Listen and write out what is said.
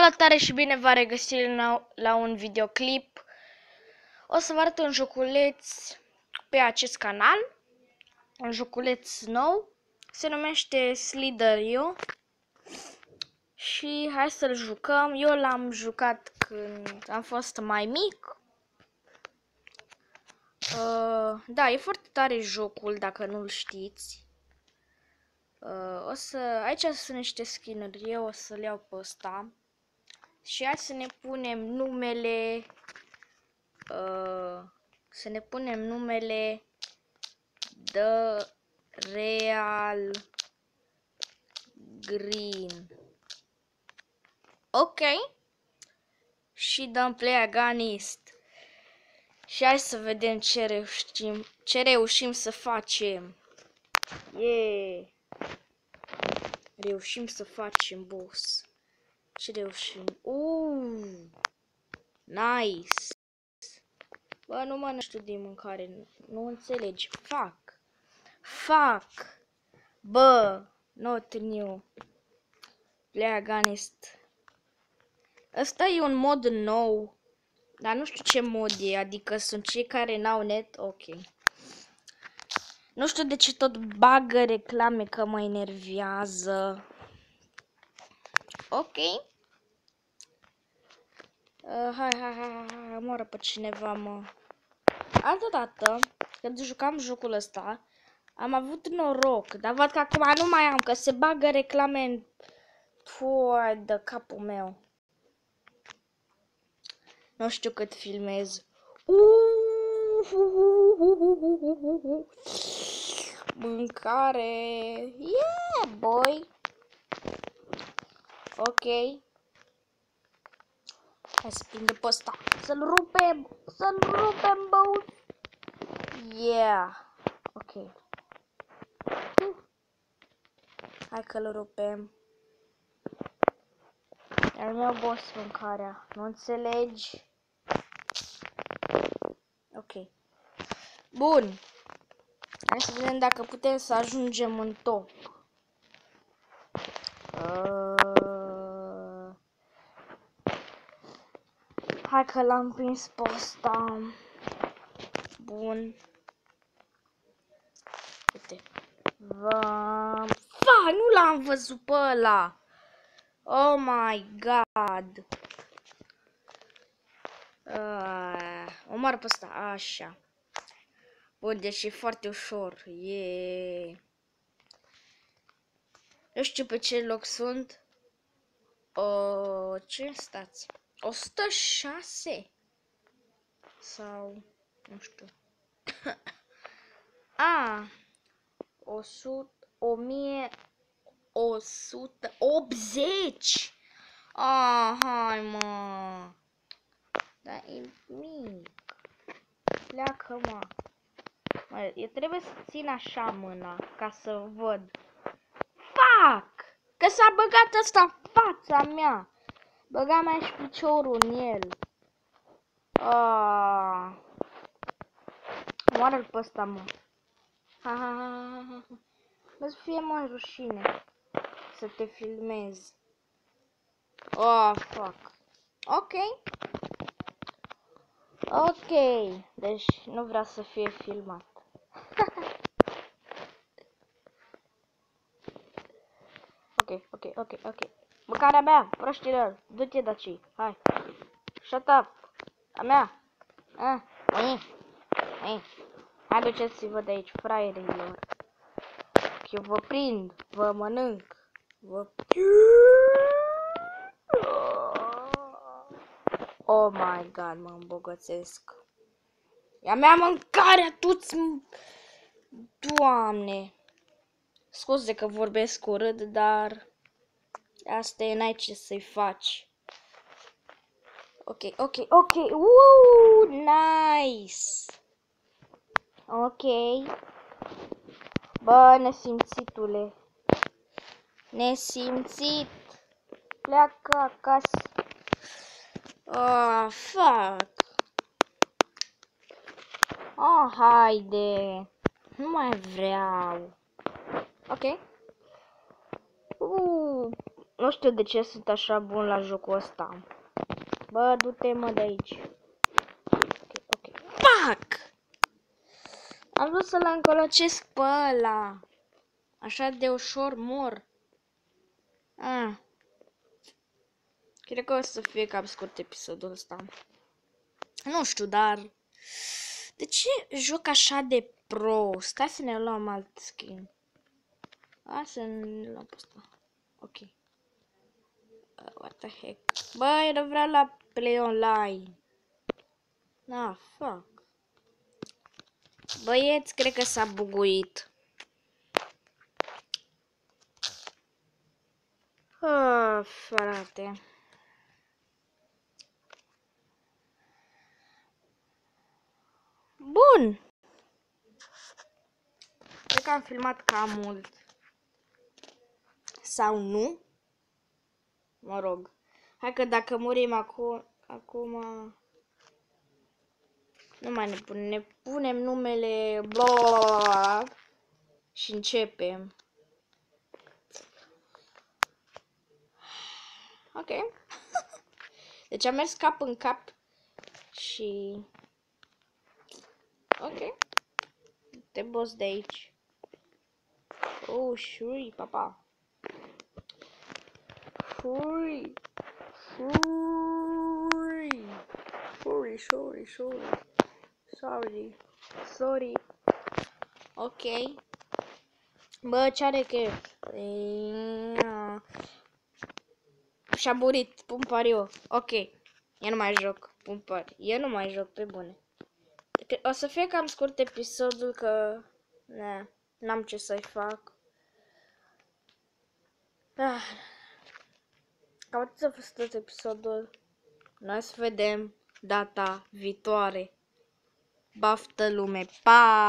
Salutare și bine v-am regăsit la, la un videoclip. O să vă arăt un joculeț pe acest canal. Un joculeț nou. Se numește Sliderio. Și hai să-l jucăm. Eu l-am jucat când am fost mai mic. Uh, da, e foarte tare jocul, dacă nu-l știți. Uh, o să, aici sunt niște skinuri, eu o să-l iau pe ăsta. Și hai să ne punem numele, uh, să ne punem numele The Real Green. Ok. Și dăm play agonist. Și hai să vedem ce reușim, ce reușim să facem. Yeah! Reușim să facem, boss. Ce reușim? Uh, nice. Bă, nu mănânci tu din mâncare, nu, nu înțelegi. Fuck. Fuck. Bă, not new. Play Agonist. Ăsta e un mod nou. Dar nu știu ce mod e, adică sunt cei care n-au net, ok. Nu știu de ce tot bagă reclame că mă enervează. Ok. Uh, hai, hai, hai, hai, moară pe cineva, mă. Altă dată, când jucam jocul ăsta, am avut noroc, dar văd că acum nu mai am, că se bagă reclame în... Foi de capul meu. Nu știu cât filmez. Mâncare. Yeah, boy. Ok. Hai să prindem pe ăsta. Să-l rupem. Să-l rupem, bă. Yeah. Ok. Hai că-l rupem. Iar meu boss mâncarea. Nu înțelegi? Ok. Bun. Hai să vedem dacă putem să ajungem în top. Uh... Hai că l-am prins pe ăsta. Bun. Uite. Vam... Fa, nu l-am văzut pe ăla. Oh my god. Uh, omar pe ăsta, așa. Bun, deci e foarte ușor. E... Nu știu pe ce loc sunt. O... Ce stați? 106? Sau... Nu știu. A, 100... 1180! Ah, hai mă! Da, e mic. Pleacă, mă. Mă, eu trebuie să țin așa mâna ca să văd. Fac! Că s-a băgat ăsta în fața mea. Băga mai și piciorul în el. Ah. Moară-l pe ăsta, mă. Ha, ha, ha, ha, ha. Bă, să fie mai rușine să te filmezi. Oh, fuck. Ok. Ok. Deci nu vreau să fie filmat. ok, ok, ok, ok. Mâncarea mea, proștilor, du-te de aici, hai. Shut up. A mea. Ah, măi, măi. Hai duceți-vă de aici, fraierilor. Eu vă prind, vă mănânc, vă... Oh my god, mă îmbogățesc. Ia mea mâncarea, tu-ți... Doamne! Scuze că vorbesc urât, dar... Asta e, n-ai ce să-i faci. Ok, ok, ok. Woo, nice! Ok. Bă, nesimțitule. Nesimțit. Pleacă acasă. Oh, fuck. Oh, haide. Nu mai vreau. Ok. Uh, Nu știu de ce sunt așa bun la jocul ăsta. Bă, du-te mă de aici. Ok, ok. Fuck! Am vrut să-l încolocesc pe ăla. Așa de ușor mor. Ah. Cred că o să fie cam scurt episodul ăsta. Nu știu, dar... De ce joc așa de prost? Hai să ne luăm alt skin. Hai să ne luăm pe ăsta. Ok. Uh, what the heck? Băi, nu vreau la play online. Ah, fuck. Băieți, cred că s-a buguit. Ah, frate. Bun. Cred că am filmat cam mult. Sau nu? Mă rog. Hai că dacă murim acum, acum nu mai ne punem, ne punem numele bla și începem. Ok. deci am mers cap în cap și... Ok. Te boss de aici. Oh, șui, papa. Fui. Fui. Sorry, sorry, sorry. Sorry. Sorry. Ok. Bă, ce are chef? Și-a burit, pun pariu. Ok. Eu nu mai joc, pun pari. Eu nu mai joc, pe bune. O să fie cam scurt episodul că... Ne, n-am ce să-i fac. Ah. Cam atât a fost tot episodul. Noi să vedem data viitoare. Baftă lume, pa!